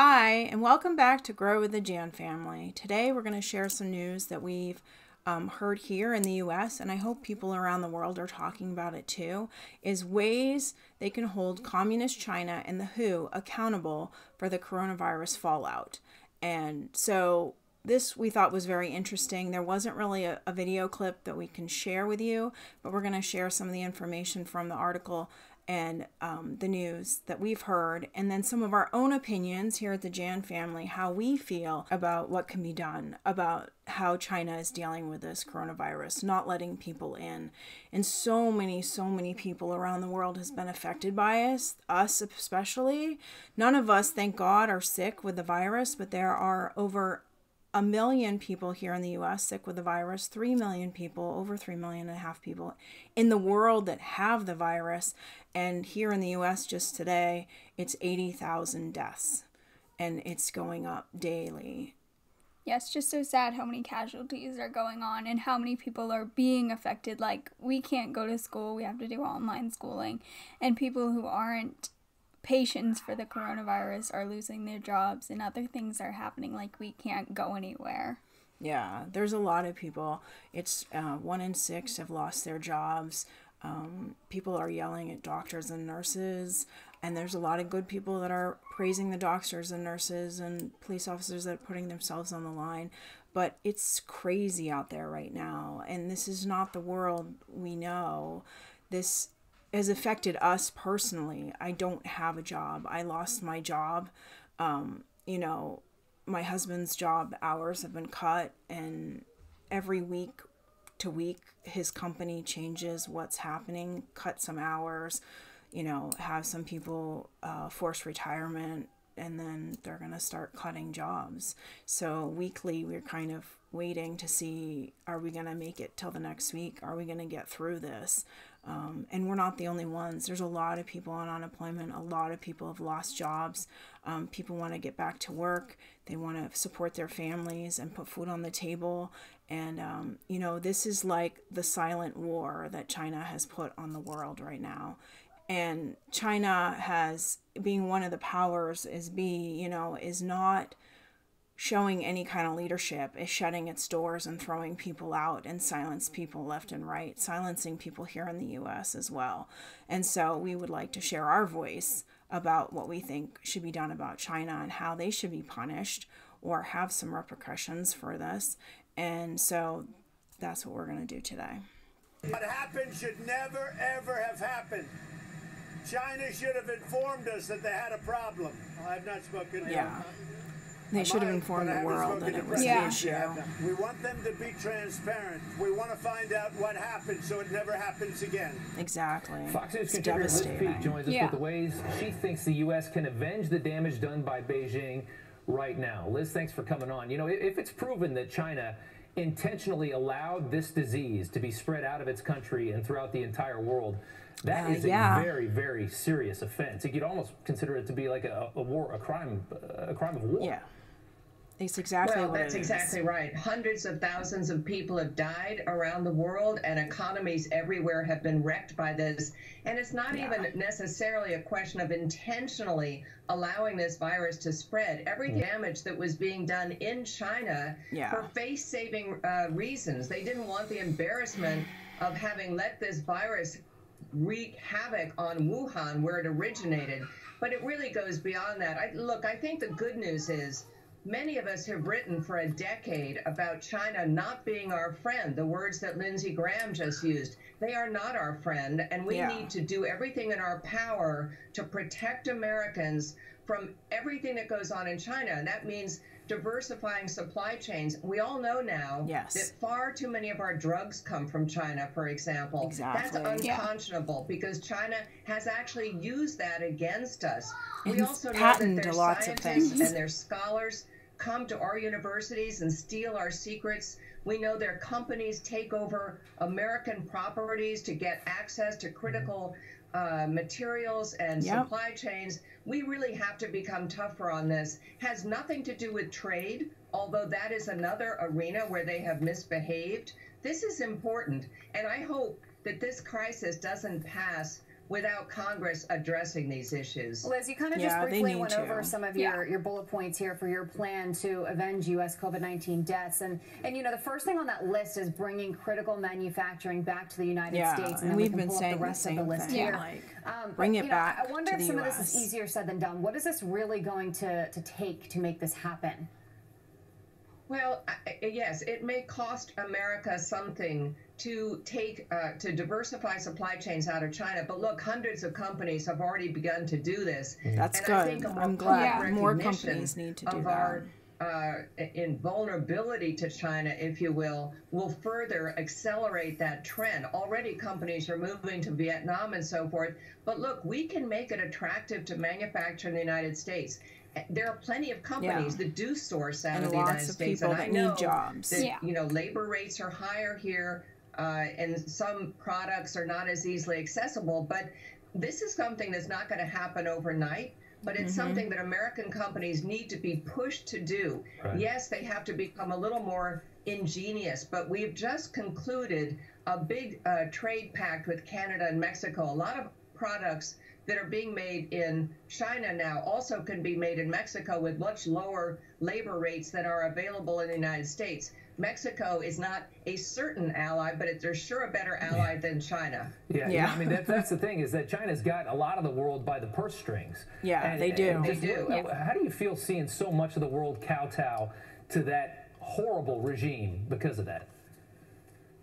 Hi, and welcome back to Grow with the Jan family. Today we're going to share some news that we've um, heard here in the US, and I hope people around the world are talking about it too, is ways they can hold Communist China and the WHO accountable for the coronavirus fallout. And so this we thought was very interesting. There wasn't really a, a video clip that we can share with you, but we're going to share some of the information from the article and um, the news that we've heard, and then some of our own opinions here at the Jan family, how we feel about what can be done, about how China is dealing with this coronavirus, not letting people in. And so many, so many people around the world has been affected by us, us especially. None of us, thank God, are sick with the virus, but there are over a million people here in the US sick with the virus, 3 million people, over 3 million and a half people in the world that have the virus. And here in the US just today, it's 80,000 deaths and it's going up daily. Yeah, just so sad how many casualties are going on and how many people are being affected. Like, we can't go to school, we have to do online schooling, and people who aren't patients for the coronavirus are losing their jobs and other things are happening like we can't go anywhere. Yeah there's a lot of people. It's uh, one in six have lost their jobs. Um, people are yelling at doctors and nurses and there's a lot of good people that are praising the doctors and nurses and police officers that are putting themselves on the line. But it's crazy out there right now and this is not the world we know. This has affected us personally. I don't have a job. I lost my job. Um, you know, my husband's job hours have been cut, and every week to week, his company changes what's happening, cut some hours, you know, have some people uh, force retirement, and then they're going to start cutting jobs. So, weekly, we're kind of waiting to see are we going to make it till the next week? Are we going to get through this? Um, and we're not the only ones. There's a lot of people on unemployment. A lot of people have lost jobs. Um, people want to get back to work. They want to support their families and put food on the table. And, um, you know, this is like the silent war that China has put on the world right now. And China has, being one of the powers, is be, you know, is not showing any kind of leadership is shutting its doors and throwing people out and silence people left and right, silencing people here in the US as well. And so we would like to share our voice about what we think should be done about China and how they should be punished or have some repercussions for this. And so that's what we're going to do today. What happened should never, ever have happened. China should have informed us that they had a problem. I've not spoken. Yeah. They should have informed the world that it was yeah. the issue. We want them to be transparent. We want to find out what happened so it never happens again. Exactly. Fox News it's contributor Liz devastating. Peek joins us Yeah. with the ways she thinks the U.S. can avenge the damage done by Beijing right now. Liz, thanks for coming on. You know, if if it's proven that China intentionally allowed this disease to be spread out of its country and throughout the entire world, that Uh, is yeah. a very, very serious offense. You could almost consider it to be like a, a war, a crime, a crime of war. Yeah. It's exactly Well, that's exactly right. Hundreds of thousands of people have died around the world, and economies everywhere have been wrecked by this. And it's not Yeah. even necessarily a question of intentionally allowing this virus to spread. Every damage that was being done in China Yeah. for face saving uh, reasons, they didn't want the embarrassment of having let this virus wreak havoc on Wuhan, where it originated. But it really goes beyond that. I, look, I think the good news is many of us have written for a decade about China not being our friend, the words that Lindsey Graham just used. They are not our friend, and we Yeah. need to do everything in our power to protect Americans from everything that goes on in China. And that means diversifying supply chains. We all know now Yes. that far too many of our drugs come from China, for example. Exactly. That's Yeah. unconscionable because China has actually used that against us. And we also know that their lots of scientists things. and their scholars come to our universities and steal our secrets. We know their companies take over American properties to get access to mm-hmm. critical uh, materials and Yep. supply chains. We really have to become tougher on this. Has nothing to do with trade, although that is another arena where they have misbehaved. This is important, and I hope that this crisis doesn't pass without Congress addressing these issues. Liz, you kind of Yeah, just briefly went to. over some of Yeah. your, your bullet points here for your plan to avenge U.S. COVID 19 deaths. And, and, you know, the first thing on that list is bringing critical manufacturing back to the United Yeah, States. and then we we've can been saying the the rest of the list thing, here. like, Um, bring but, it you know, back I wonder to if the some of this is easier said than done. What is this really going to, to take to make this happen? Well, I- I- yes, it may cost America something to take uh, to diversify supply chains out of China. But look, hundreds of companies have already begun to do this. That's and I think I'm glad public more companies need to do of that. our uh, invulnerability to China, if you will, will further accelerate that trend. Already, companies are moving to Vietnam and so forth. But look, we can make it attractive to manufacture in the United States. There are plenty of companies Yeah. that do source out And of the lots United of States, people and I that need know jobs. that Yeah. you know labor rates are higher here, uh, and some products are not as easily accessible. But this is something that's not going to happen overnight. But it's Mm-hmm. something that American companies need to be pushed to do. Right. Yes, they have to become a little more ingenious. But we've just concluded a big uh, trade pact with Canada and Mexico. A lot of products that are being made in China now also can be made in Mexico with much lower labor rates that are available in the United States. Mexico is not a certain ally, but it, they're sure a better ally than China. Yeah, Yeah. I mean that, that's the thing is that China's got a lot of the world by the purse strings. Yeah, they do. They do. How do you feel seeing so much of the world kowtow to that horrible regime because of that?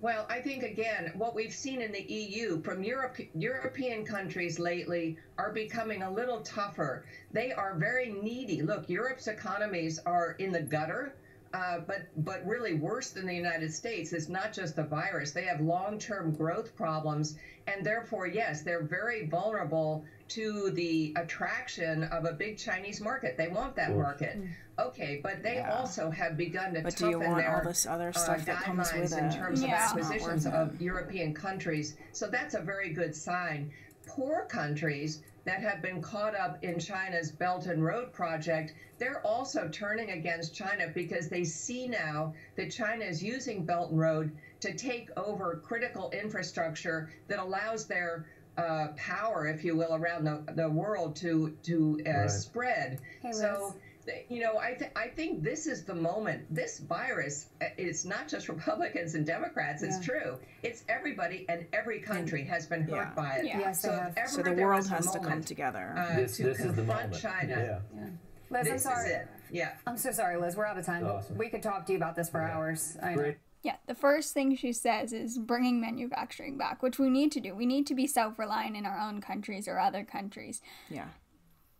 Well, I think again, what we've seen in the EU from Europe, European countries lately are becoming a little tougher. They are very needy. Look, Europe's economies are in the gutter. Uh, but but really worse than the United States is not just the virus. They have long-term growth problems, and therefore, yes, they're very vulnerable to the attraction of a big Chinese market. They want that market. Okay, but they Yeah. also have begun to But do toughen you want their all this other uh, stuff that comes guidelines with in terms Yeah. of It's acquisitions of. European countries. So that's a very good sign. Poor countries that have been caught up in China's Belt and Road project, they're also turning against China because they see now that China is using Belt and Road to take over critical infrastructure that allows their uh, power, if you will, around the, the world to to uh, Right. spread. Hey, so th- you know, I, th- I think this is the moment. This virus, uh, it's not just Republicans and Democrats, it's Yeah. true. It's everybody and every country has been hurt yeah. by it. Yeah. Yes, so have. So the world was a has to come together. Uh, This to this is the confront moment. China. Yeah. Liz, I'm sorry. is it. Yeah. I'm so sorry, Liz. We're out of time. Awesome. We could talk to you about this for hours. I know. Great. Yeah, the first thing she says is bringing manufacturing back, which we need to do. We need to be self reliant in our own countries or other countries. yeah.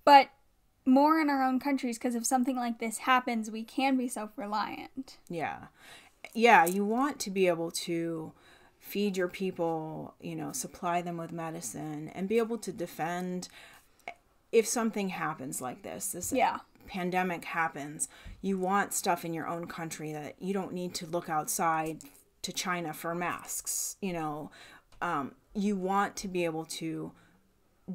But more in our own countries because if something like this happens, we can be self reliant. Yeah. Yeah, you want to be able to feed your people, you know, supply them with medicine and be able to defend if something happens like this. This Yeah. pandemic happens, you want stuff in your own country that you don't need to look outside to China for masks, you know. Um, you want to be able to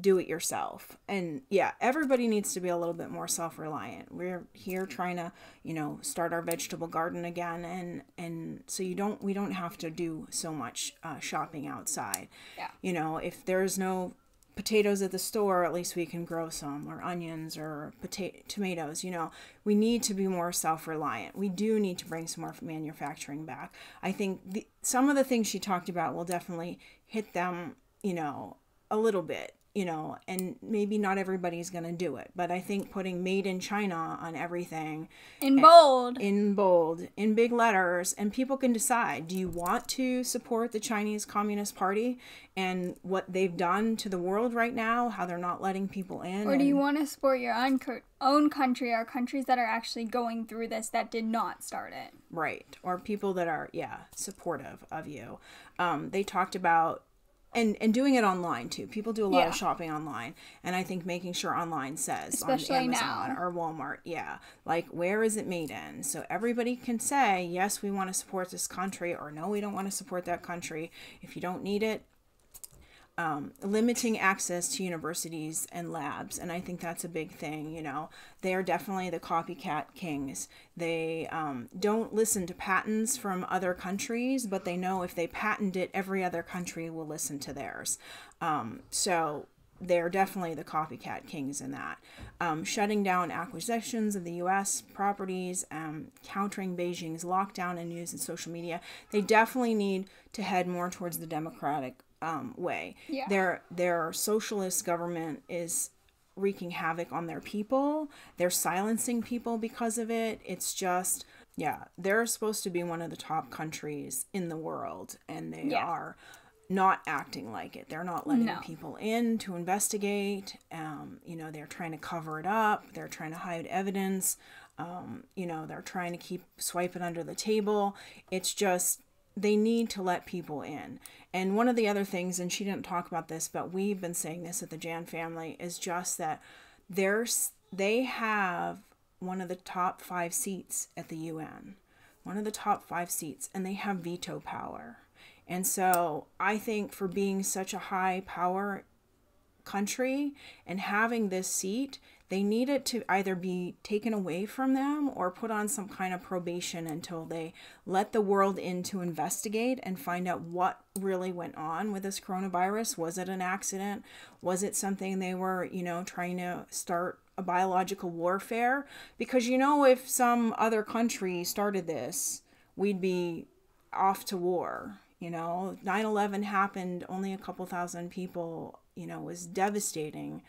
do it yourself. And yeah, everybody needs to be a little bit more self-reliant. We're here trying to, you know, start our vegetable garden again and and so you don't we don't have to do so much uh, shopping outside. Yeah. You know, if there's no potatoes at the store, at least we can grow some or onions or potato tomatoes, you know. We need to be more self-reliant. We do need to bring some more manufacturing back. I think the, some of the things she talked about will definitely hit them, you know, a little bit you know, and maybe not everybody's going to do it, but I think putting made in China on everything In bold. in bold, in big letters, and people can decide do you want to support the Chinese Communist Party and what they've done to the world right now, how they're not letting people in? or do you want to support your own, co- own country or countries that are actually going through this that did not start it? right or people that are yeah supportive of you um, they talked about and and doing it online too people do a lot Yeah. of shopping online and i think making sure online says Especially on amazon now. or walmart yeah like where is it made in so everybody can say yes we want to support this country or no we don't want to support that country if you don't need it um, limiting access to universities and labs, and I think that's a big thing. You know, they are definitely the copycat kings. They um, don't listen to patents from other countries, but they know if they patent it, every other country will listen to theirs. Um, so they're definitely the copycat kings in that. Um, shutting down acquisitions of the U.S. properties, um, countering Beijing's lockdown and news and social media. They definitely need to head more towards the democratic um, way. Yeah. Their their socialist government is wreaking havoc on their people. They're silencing people because of it. It's just yeah, they're supposed to be one of the top countries in the world, and they Yeah. are not acting like it. They're not letting No. people in to investigate. Um, you know, they're trying to cover it up. They're trying to hide evidence. Um, you know, they're trying to keep swiping under the table. It's just they need to let people in. And one of the other things, and she didn't talk about this, but we've been saying this at the Jan family, is just that there's they have one of the top five seats at the UN, one of the top five seats, and they have veto power. And so I think for being such a high power country and having this seat, they need it to either be taken away from them or put on some kind of probation until they let the world in to investigate and find out what really went on with this coronavirus. Was it an accident? Was it something they were, you know, trying to start a biological warfare? Because, you know, if some other country started this, we'd be off to war. You know, 9 11 happened, only a couple thousand people, you know, was devastating.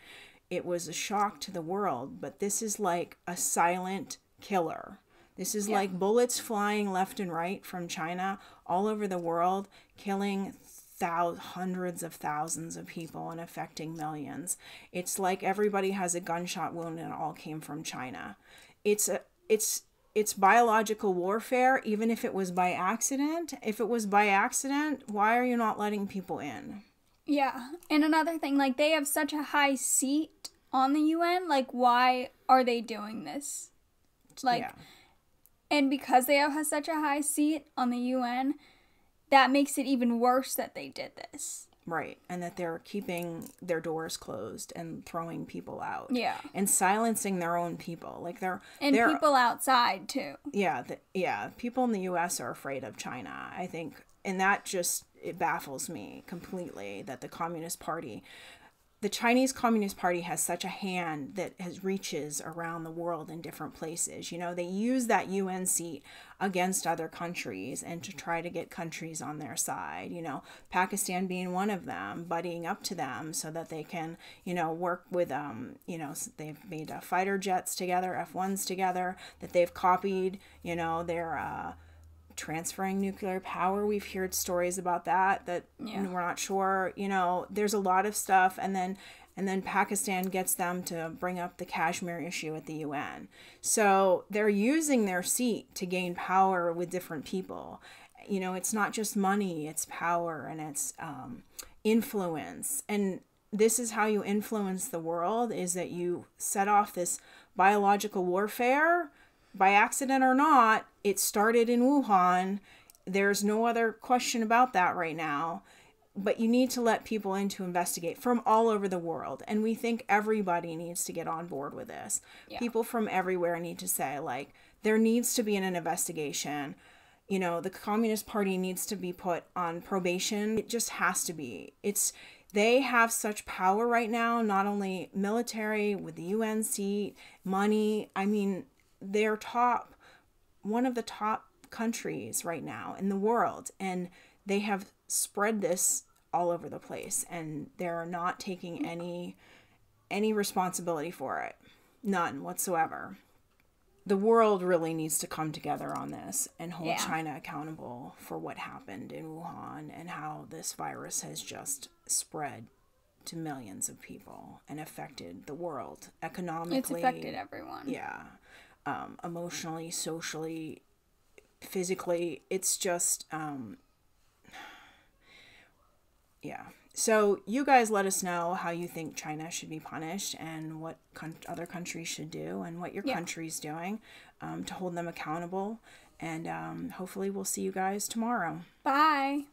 It was a shock to the world, but this is like a silent killer. This is like bullets flying left and right from China all over the world, killing thousands, hundreds of thousands of people and affecting millions. It's like everybody has a gunshot wound and it all came from China. It's a it's it's biological warfare even if it was by accident. If it was by accident, why are you not letting people in? Yeah. And another thing, like they have such a high seat on the UN, like why are they doing this? Like yeah. and because they have such a high seat on the UN, that makes it even worse that they did this. Right, and that they're keeping their doors closed and throwing people out. Yeah. and silencing their own people. Like they're And they're people outside too. yeah the, yeah people in the U.S. are afraid of China. I think, and that just it baffles me completely that the Communist Party, the Chinese Communist Party, has such a hand that has reaches around the world in different places. You know, they use that UN seat against other countries and to try to get countries on their side. You know, Pakistan being one of them, buddying up to them so that they can, you know, work with um, you know, they've made uh, fighter jets together, F ones together that they've copied. You know, they're uh, transferring nuclear power. We've heard stories about that that Yeah. we're not sure. You know, there's a lot of stuff, and then and then Pakistan gets them to bring up the Kashmir issue at the UN. So they're using their seat to gain power with different people. You know, it's not just money; it's power and it's um, influence. And this is how you influence the world: is that you set off this biological warfare by accident or not, it started in Wuhan. There's no other question about that right now. But you need to let people in to investigate from all over the world. And we think everybody needs to get on board with this. People from everywhere need to say, like, there needs to be an investigation. You know, the Communist Party needs to be put on probation. It just has to be. It's they have such power right now, not only military with the UN seat, money. I mean, they're top one of the top countries right now in the world and they have spread this all over the place and they're not taking any any responsibility for it none whatsoever the world really needs to come together on this and hold Yeah. China accountable for what happened in Wuhan and how this virus has just spread to millions of people and affected the world economically It's affected everyone. yeah um, emotionally socially physically it's just um, yeah so you guys let us know how you think china should be punished and what con- other countries should do and what your Yeah. country's doing um, to hold them accountable and um, hopefully we'll see you guys tomorrow Bye.